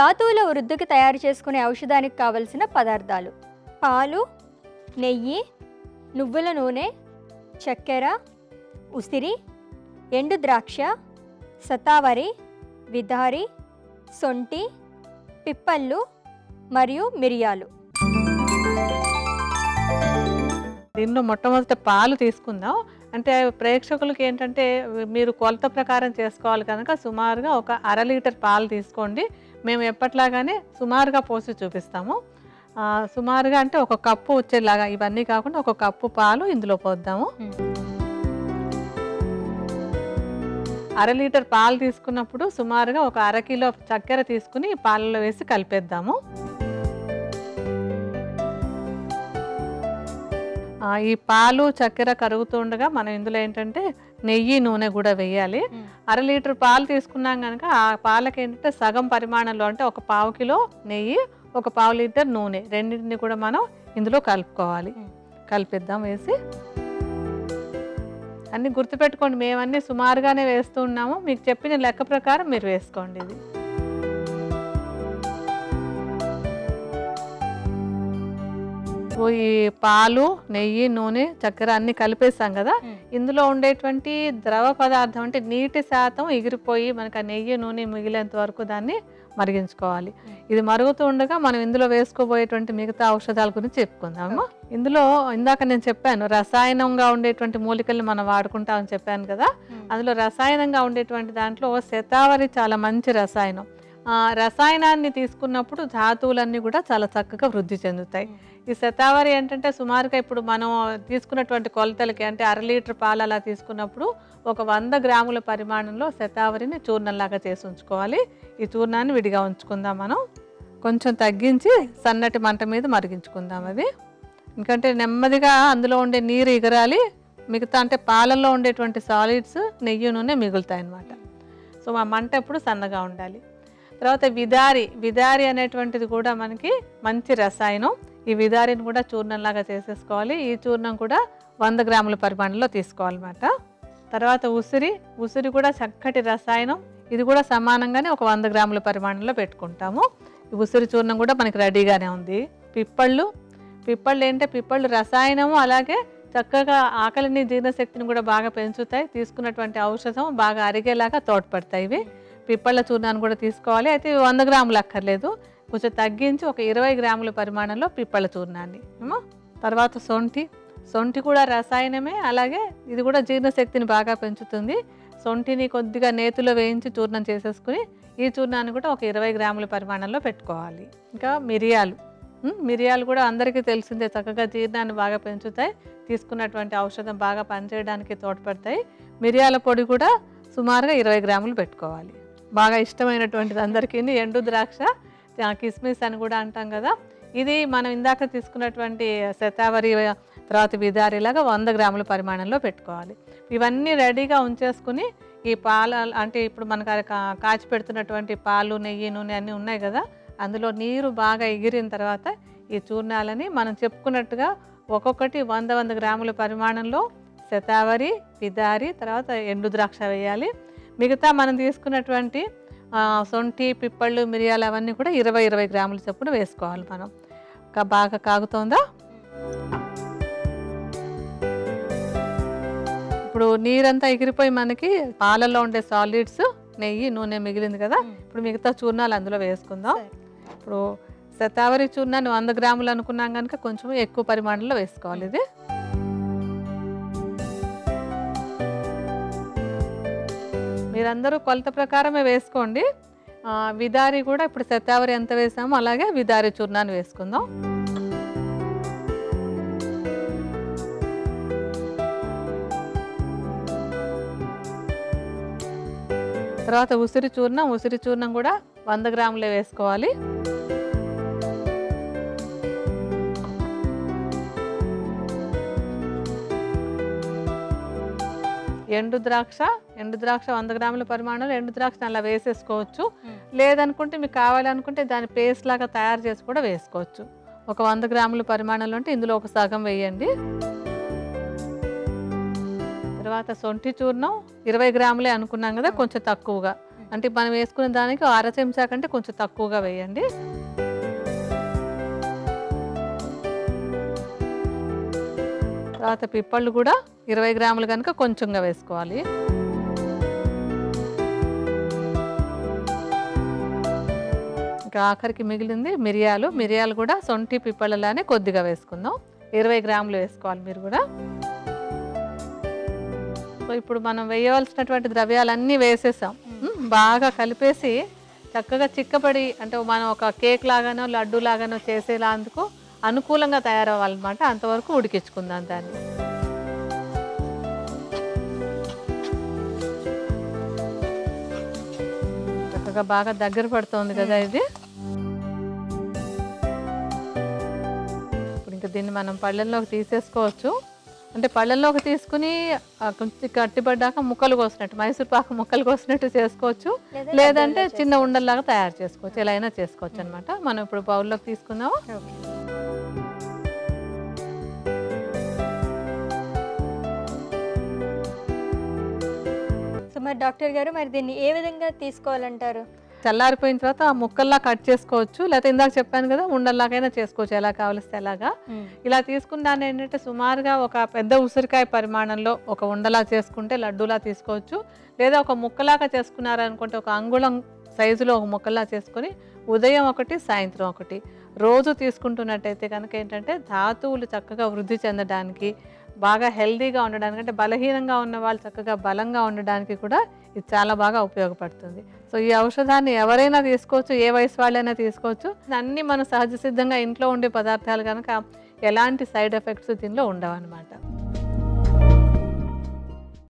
ధాతువుల వృద్ధికి తయారు చేసుకునే ఔషధానికి కావలసిన పదార్థాలు పాలు నెయ్యి నువ్వుల నూనె చక్కెర ఉసిరి ఎండు ద్రాక్ష సతావరి విధారి సొంటి పిప్పళ్ళు మరియు మిరియాలు. దీనిలో మొట్టమొదట పాలు తీసుకుందాం. అంటే ప్రేక్షకులకి ఏంటంటే మీరు కొలత ప్రకారం చేసుకోవాలి కనుక సుమారుగా ఒక అర లీటర్ పాలు తీసుకోండి. మేము ఎప్పట్లాగానే సుమారుగా పోసి చూపిస్తాము. సుమారుగా అంటే ఒక కప్పు వచ్చేలాగా ఇవన్నీ కాకుండా ఒక కప్పు పాలు ఇందులో పోద్దాము. అర లీటర్ పాలు తీసుకున్నప్పుడు సుమారుగా ఒక అర కిలో చక్కెర తీసుకుని పాలలో వేసి కలిపేద్దాము. ఈ పాలు చక్కెర కరుగుతుండగా మనం ఇందులో ఏంటంటే నెయ్యి నూనె కూడా వేయాలి. అర లీటర్ పాలు తీసుకున్నాం కనుక ఆ పాలకి ఏంటంటే సగం పరిమాణంలో అంటే ఒక పావు కిలో నెయ్యి ఒక పావు లీటర్ నూనె రెండింటిని కూడా మనం ఇందులో కలుపుకోవాలి. కలిపిద్దాం వేసి. అన్ని గుర్తుపెట్టుకోండి మేమన్నీ సుమారుగానే వేస్తూ ఉన్నాము. మీకు చెప్పిన లెక్క ప్రకారం మీరు వేసుకోండి ఇది. ఓ ఈ పాలు నెయ్యి నూనె చక్కెర అన్ని కలిపేస్తాం కదా. ఇందులో ఉండేటువంటి ద్రవ పదార్థం అంటే నీటి శాతం ఎగిరిపోయి మనకు ఆ నెయ్యి నూనె మిగిలేంత వరకు దాన్ని మరిగించుకోవాలి. ఇది మరుగుతూ ఉండగా మనం ఇందులో వేసుకోబోయేటువంటి మిగతా ఔషధాల గురించి చెప్పుకుందాము. ఇందులో ఇందాక నేను చెప్పాను రసాయనంగా ఉండేటువంటి మూలికల్ని మనం వాడుకుంటామని చెప్పాను కదా. అందులో రసాయనంగా ఉండేటువంటి దాంట్లో శతావరి చాలా మంచి రసాయనం. ఆ రసాయనాన్ని తీసుకున్నప్పుడు ధాతువులన్నీ కూడా చాలా చక్కగా వృద్ధి చెందుతాయి. ఈ శతావరి ఏంటంటే సుమారుగా ఇప్పుడు మనం తీసుకున్నటువంటి కొలతలకి అంటే అర లీటర్ పాలు అలా తీసుకున్నప్పుడు ఒక వంద గ్రాముల పరిమాణంలో శతావరిని చూర్ణంలాగా చేసి ఉంచుకోవాలి. ఈ చూర్ణాన్ని విడిగా ఉంచుకుందాం మనం. కొంచెం తగ్గించి సన్నటి మంట మీద మరిగించుకుందాం అది. ఎందుకంటే నెమ్మదిగా అందులో ఉండే నీరు ఎగరాలి. మిగతా అంటే పాలల్లో ఉండేటువంటి సాలిడ్స్ నెయ్యి నూనె మిగులుతాయి అన్నమాట. సో ఆ మంట ఎప్పుడు సన్నగా ఉండాలి. తర్వాత విదారి విదారి అనేటువంటిది కూడా మనకి మంచి రసాయనం. ఈ విదారిని కూడా చూర్ణంలాగా చేసేసుకోవాలి. ఈ చూర్ణం కూడా వంద గ్రాముల పరిమాణంలో తీసుకోవాలన్నమాట. తర్వాత ఉసిరి ఉసిరి కూడా చక్కటి రసాయనం. ఇది కూడా సమానంగానే ఒక వంద గ్రాముల పరిమాణంలో పెట్టుకుంటాము. ఈ ఉసిరి చూర్ణం కూడా మనకి రెడీగానే ఉంది. పిప్పళ్ళు పిప్పళ్ళు ఏంటంటే పిప్పళ్ళు రసాయనము అలాగే చక్కగా ఆకలిని జీర్ణశక్తిని కూడా బాగా పెంచుతాయి. తీసుకున్నటువంటి ఔషధం బాగా అరిగేలాగా తోడ్పడతాయి ఇవి. పిప్పళ్ళ చూర్ణాన్ని కూడా తీసుకోవాలి. అయితే వంద గ్రాములు అక్కర్లేదు. కొంచెం తగ్గించి ఒక ఇరవై గ్రాముల పరిమాణంలో పిప్పల చూర్ణాన్ని ఏమో తర్వాత సొంటి. సొంటి కూడా రసాయనమే అలాగే ఇది కూడా జీర్ణశక్తిని బాగా పెంచుతుంది. సొంటిని కొద్దిగా నేతిలో వేయించి చూర్ణం చేసేసుకుని ఈ చూర్ణాన్ని కూడా ఒక ఇరవై గ్రాముల పరిమాణంలో పెట్టుకోవాలి. ఇంకా మిరియాలు. మిరియాలు కూడా అందరికీ తెలిసిందే చక్కగా జీర్ణాన్ని బాగా పెంచుతాయి. తీసుకున్నటువంటి ఔషధం బాగా పనిచేయడానికి తోడ్పడతాయి. మిరియాల పొడి కూడా సుమారుగా ఇరవై గ్రాములు పెట్టుకోవాలి. బాగా ఇష్టమైనటువంటిది అందరికీ ఎండు ద్రాక్ష కిస్మిస్ అని కూడా అంటాం కదా. ఇది మనం ఇందాక తీసుకున్నటువంటి శతావరి తర్వాత విదారిలాగా వంద గ్రాముల పరిమాణంలో పెట్టుకోవాలి. ఇవన్నీ రెడీగా ఉంచేసుకుని ఈ పాల అంటే ఇప్పుడు మనకు అది కా- కాచి పెడుతున్నటువంటి పాలు నెయ్యి నూనె అన్నీ ఉన్నాయి కదా. అందులో నీరు బాగా ఎగిరిన తర్వాత ఈ చూర్ణాలని మనం చెప్పుకున్నట్టుగా ఒక్కొక్కటి వంద వంద గ్రాముల పరిమాణంలో శతావరి విదారి తర్వాత ఎండు ద్రాక్ష వేయాలి. మిగతా మనం తీసుకున్నటువంటి సొంఠి పిప్పళ్ళు మిరియాలు అవన్నీ కూడా ఇరవై ఇరవై గ్రాముల చొప్పున వేసుకోవాలి మనం. బాగా కాగుతోందా? ఇప్పుడు నీరంతా ఎగిరిపోయి మనకి పాలల్లో ఉండే సాలిడ్స్ నెయ్యి నూనె మిగిలింది కదా ఇప్పుడు మిగతా చూర్ణాలు అందులో వేసుకుందాం. ఇప్పుడు శతావరి చూర్ణాన్ని వంద గ్రాములు అనుకున్నాం కనుక కొంచెం ఎక్కువ పరిమాణంలో వేసుకోవాలి ఇది. మీరందరూ కొలత ప్రకారమే వేసుకోండి. విదారి కూడా ఇప్పుడు శతావరి ఎంత వేసామో అలాగే విదారి చూర్ణాన్ని వేసుకుందాం. తర్వాత ఉసిరి చూర్ణం ఉసిరి చూర్ణం కూడా వంద గ్రాములే వేసుకోవాలి. ఎండు ద్రాక్ష ఎండు ద్రాక్ష వంద గ్రాముల పరిమాణంలో ఎండు ద్రాక్ష అలా వేసేసుకోవచ్చు. లేదనుకుంటే మీకు కావాలనుకుంటే దాని పేస్ట్ లాగా తయారు చేసి కూడా వేసుకోవచ్చు. ఒక వంద గ్రాముల పరిమాణంలో అంటే ఇందులో ఒక సగం వేయండి. తర్వాత సొంఠి చూర్ణం ఇరవై గ్రాములే అనుకున్నాం కదా కొంచెం తక్కువగా. అంటే మనం వేసుకునే దానికి అర చెంచా కంటే కొంచెం తక్కువగా వేయండి. తర్వాత పిప్పళ్ళు కూడా ఇరవై గ్రాములు కనుక కొంచెంగా వేసుకోవాలి. ఇంకా ఆఖరికి మిగిలింది మిరియాలు. మిరియాలు కూడా సొంటి పిప్పళ్ళలానే కొద్దిగా వేసుకుందాం. ఇరవై గ్రాములు వేసుకోవాలి మీరు కూడా. సో ఇప్పుడు మనం వేయవలసినటువంటి ద్రవ్యాలన్నీ వేసేసాం. బాగా కలిపేసి చక్కగా చిక్కపడి అంటే మనం ఒక కేక్ లాగానో లడ్డు లాగానో చేసేలాందుకు అనుకూలంగా తయారవ్వాలన్నమాట. అంతవరకు ఉడికించుకుందాం దాన్ని. చక్కగా బాగా దగ్గర పడుతోంది కదా ఇది. ఇప్పుడు ఇంకా దీన్ని మనం పళ్ళల్లోకి తీసేసుకోవచ్చు. అంటే పళ్ళల్లోకి తీసుకుని కొంచెం గట్టిపడ్డాక ముక్కలు కోసినట్టు మైసూర్ పాకు ముక్కలు కోసినట్టు చేసుకోవచ్చు. లేదా లేదంటే చిన్న ఉండల్లాగా తయారు చేసుకోవచ్చు. ఎలా అయినా చేసుకోవచ్చు అనమాట మనం ఇప్పుడు బౌల్లోకి తీసుకుందాం మరి డాక్టర్ గారు మరి దీన్ని ఏ విధంగా తీసుకోవాలంటారు? చల్లారిపోయిన తర్వాత ఆ ముక్కల్లా కట్ చేసుకోవచ్చు. లేకపోతే ఇందాక చెప్పాను కదా ఉండల్లాగైనా చేసుకోవచ్చు. ఎలా కావలిస్తే అలాగా. ఇలా తీసుకున్న దాన్ని ఏంటంటే సుమారుగా ఒక పెద్ద ఉసిరికాయ పరిమాణంలో ఒక ఉండలా చేసుకుంటే లడ్డూలా తీసుకోవచ్చు. లేదా ఒక ముక్కలాగా చేసుకున్నారనుకుంటే ఒక అంగుళం సైజులో ఒక ముక్కలా చేసుకొని ఉదయం ఒకటి సాయంత్రం ఒకటి. రోజు తీసుకుంటున్నట్టయితే కనుక ఏంటంటే ధాతువులు చక్కగా వృద్ధి చెందడానికి బాగా హెల్దీగా ఉండడానికి అంటే బలహీనంగా ఉన్న వాళ్ళు చక్కగా బలంగా ఉండడానికి కూడా ఇది చాలా బాగా ఉపయోగపడుతుంది. సో ఈ ఔషధాన్ని ఎవరైనా తీసుకోవచ్చు ఏ వయసు వాళ్ళైనా తీసుకోవచ్చు. అన్నీ మన సహజ సిద్ధంగా ఇంట్లో ఉండే పదార్థాలు కనుక ఎలాంటి సైడ్ ఎఫెక్ట్స్ దీనిలో ఉండవు అనమాట